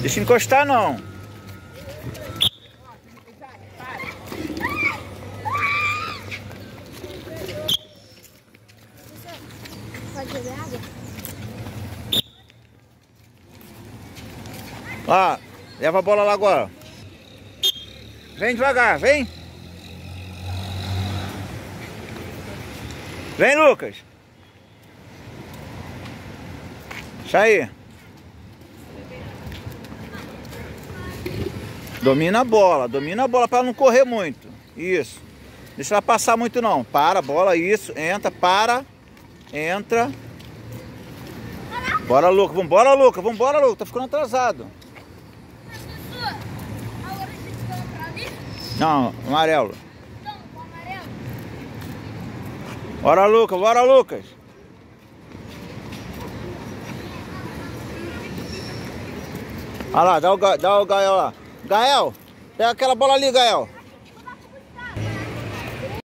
Deixa encostar não. Ó, leva a bola lá agora. Vem devagar, vem. Vem, Lucas. Isso aí. Domina a bola, domina a bola para não correr muito. Isso. Deixa ela passar muito não. Para a bola, isso. Entra, para. Entra. Bora, Lucas. Vambora, Lucas. Vambora, Lucas. Tá ficando atrasado. Não, amarelo. Bora, Lucas. Bora, Lucas. Olha lá, dá o, Ga- dá o Gael lá. Gael, pega aquela bola ali, Gael.